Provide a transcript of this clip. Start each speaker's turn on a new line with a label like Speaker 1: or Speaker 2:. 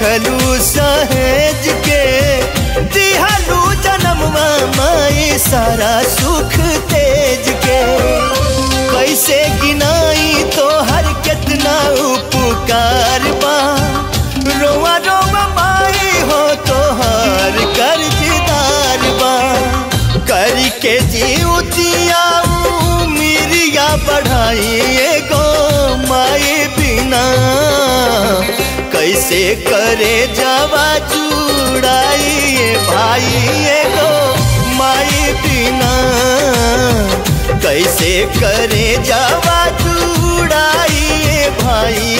Speaker 1: रखलू सहेज के। दिहलू जन्मवा माई सारा सुख तेज के। कैसे गिनाई तो हर कितना उपकार बा रोवा रोवा माई हो तो हर कर्जदार बा। करी के जीवतिया मिरिया बढ़ाई एगो माई बिना। कैसे करे जावा ये भाई एगो माई बिना? कैसे करे जावा चूड़ाइए ये भाई